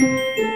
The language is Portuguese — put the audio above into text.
Música